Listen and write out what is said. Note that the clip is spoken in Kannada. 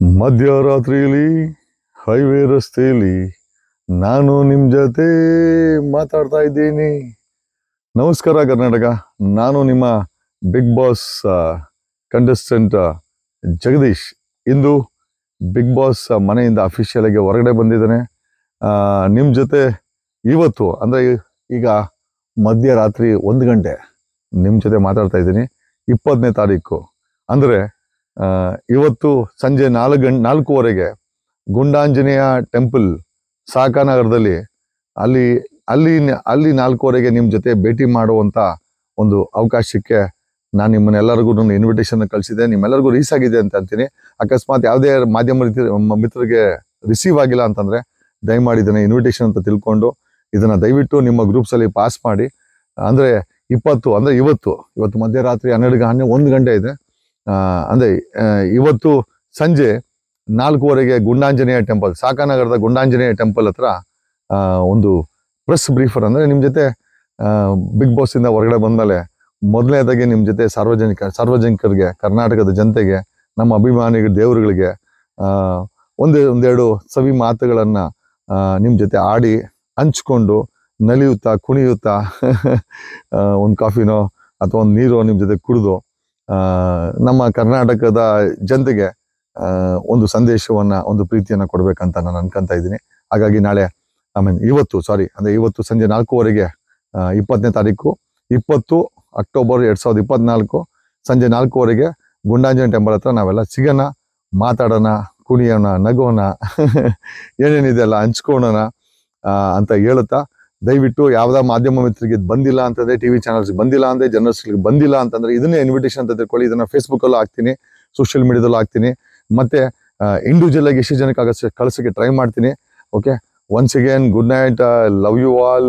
ಮಧ್ಯರಾತ್ರಿಯಲ್ಲಿ ಹೈವೇ ರಸ್ತೆಯಲ್ಲಿ ನಾನು ನಿಮ್ಮ ಜೊತೆ ಮಾತಾಡ್ತಾ ಇದ್ದೀನಿ. ನಮಸ್ಕಾರ ಕರ್ನಾಟಕ, ನಾನು ನಿಮ್ಮ ಬಿಗ್ ಬಾಸ್ ಕಂಟೆಸ್ಟೆಂಟ್ ಜಗದೀಶ್. ಇಂದು ಬಿಗ್ ಬಾಸ್ ಮನೆಯಿಂದ ಅಫಿಷಿಯಲ್ ಆಗಿ ಹೊರಗಡೆ ಬಂದಿದ್ದೇನೆ. ನಿಮ್ಮ ಜೊತೆ ಇವತ್ತು, ಅಂದರೆ ಈಗ ಮಧ್ಯರಾತ್ರಿ ಒಂದು ಗಂಟೆ ನಿಮ್ಮ ಜೊತೆ ಮಾತಾಡ್ತಾ ಇದ್ದೀನಿ. ಇಪ್ಪತ್ತನೇ ತಾರೀಕು. ಅಂದರೆ ಇವತ್ತು ಸಂಜೆ ನಾಲ್ಕು ಗಂಟೆ, ನಾಲ್ಕೂವರೆಗೆ ಗುಂಡಾಂಜನೇಯ ಟೆಂಪಲ್ ಸಾಕಾನಗರದಲ್ಲಿ ಅಲ್ಲಿ ಅಲ್ಲಿ ಅಲ್ಲಿ ನಾಲ್ಕೂವರೆಗೆ ನಿಮ್ಮ ಜೊತೆ ಭೇಟಿ ಮಾಡುವಂಥ ಒಂದು ಅವಕಾಶಕ್ಕೆ ನಾನು ನಿಮ್ಮನ್ನೆಲ್ಲರಿಗೂ ನನ್ನ ಇನ್ವಿಟೇಷನ್ ಕಳಿಸಿದೆ ನಿಮ್ಮೆಲ್ಲರಿಗೂ ರೀಸ್ ಆಗಿದೆ ಅಂತ ಅಂತೀನಿ. ಅಕಸ್ಮಾತ್ ಯಾವುದೇ ಮಾಧ್ಯಮ ರೀತಿ- ಮಿತ್ರರಿಗೆ ರಿಸೀವ್ ಆಗಿಲ್ಲ ಅಂತಂದರೆ ದಯಮಾಡಿ ಇದನ್ನು ಇನ್ವಿಟೇಷನ್ ಅಂತ ತಿಳ್ಕೊಂಡು ಇದನ್ನು ದಯವಿಟ್ಟು ನಿಮ್ಮ ಗ್ರೂಪ್ಸಲ್ಲಿ ಪಾಸ್ ಮಾಡಿ. ಅಂದರೆ ಇಪ್ಪತ್ತು, ಅಂದರೆ ಇವತ್ತು ಇವತ್ತು ಮಧ್ಯರಾತ್ರಿ ಹನ್ನೆರಡು ಹನ್ನೆ ಒಂದು ಗಂಟೆ ಇದೆ. ಅಂದ್ರೆ ಇವತ್ತು ಸಂಜೆ ನಾಲ್ಕೂವರೆಗೆ ಗುಂಡಾಂಜನೇಯ ಟೆಂಪಲ್, ಸಾಕಾನಗರದ ಗುಂಡಾಂಜನೇಯ ಟೆಂಪಲ್ ಹತ್ರ ಒಂದು ಪ್ರೆಸ್ ಬ್ರೀಫರ್ ಅಂದ್ರೆ ನಿಮ್ಮ ಜೊತೆ ಬಿಗ್ ಬಾಸ್ ಇಂದ ಹೊರಗಡೆ ಬಂದಮೇಲೆ ಮೊದಲನೇದಾಗಿ ನಿಮ್ಮ ಜೊತೆ ಸಾರ್ವಜನಿಕ, ಸಾರ್ವಜನಿಕರಿಗೆ, ಕರ್ನಾಟಕದ ಜನತೆಗೆ, ನಮ್ಮ ಅಭಿಮಾನಿಗಳ ದೇವರುಗಳಿಗೆ ಒಂದೇ, ಒಂದೆರಡು ಸವಿ ಮಾತುಗಳನ್ನ ನಿಮ್ಮ ನಿಮ್ ಜೊತೆ ಆಡಿ ಹಂಚ್ಕೊಂಡು ನಲಿಯುತ್ತಾ ಕುಣಿಯುತ್ತಾ ಒಂದು ಕಾಫಿನೋ ಅಥವಾ ಒಂದು ನೀರೋ ನಿಮ್ಮ ಜೊತೆ ಕುಡಿದು ನಮ್ಮ ಕರ್ನಾಟಕದ ಜನತೆಗೆ ಒಂದು ಸಂದೇಶವನ್ನ, ಒಂದು ಪ್ರೀತಿಯನ್ನ ಕೊಡ್ಬೇಕಂತ ನಾನು ಅನ್ಕೊಂತ ಇದ್ದೀನಿ. ಹಾಗಾಗಿ ನಾಳೆ, ಐ ಮೀನ್ ಇವತ್ತು ಸಾರಿ ಅಂದ್ರೆ ಇವತ್ತು ಸಂಜೆ ನಾಲ್ಕೂವರೆಗೆ ಇಪ್ಪತ್ತನೇ ತಾರೀಕು, ಇಪ್ಪತ್ತು ಅಕ್ಟೋಬರ್ ಎರಡ್ ಸಾವಿರದ ಇಪ್ಪತ್ನಾಲ್ಕು, ಸಂಜೆ ನಾಲ್ಕೂವರೆಗೆ ಗುಂಡಾಂಜನ ಟೆಂಪಲ್ ಹತ್ರ ನಾವೆಲ್ಲ ಸಿಗೋಣ, ಮಾತಾಡೋಣ, ಕುಣಿಯೋಣ, ನಗೋಣ, ಏನೇನಿದೆ ಎಲ್ಲ ಹಂಚ್ಕೊಳ್ಳೋಣ ಅಂತ ಹೇಳುತ್ತಾ ದಯವಿಟ್ಟು ಯಾವ್ದಾ ಮಾಧ್ಯಮ ಮಿತ್ರರಿಗೆ ಬಂದಿಲ್ಲ ಅಂತಂದ್ರೆ ಟಿವಿ ಚಾನಲ್ಸ್ಗೆ ಬಂದಿಲ್ಲ ಅಂದ್ರೆ ಜರ್ನಲಿಸ್ಟ್ಗೆ ಬಂದಿಲ್ಲ ಅಂತಂದ್ರೆ ಇದನ್ನೇ ಇನ್ವಿಟೇಷನ್ ಅಂತ ತಿಳ್ಕೊಳ್ಳಿ. ಇದನ್ನ ಫೇಸ್ಬುಕ್ ಅಲ್ಲೂ ಹಾಕ್ತೀನಿ ಸೋಷಿಯಲ್ ಮೀಡಿಯಾದಲ್ಲೂ ಹಾಕ್ತೀನಿ. ಮತ್ತೆ ಇಂಡಿವಿಜುವಲ್ ಆಗಿ ಎಷ್ಟು ಜನಕ್ಕೆ ಆಗ ಕಳ್ಸಕ್ಕೆ ಟ್ರೈ ಮಾಡ್ತೀನಿ. Okay once again good night love you all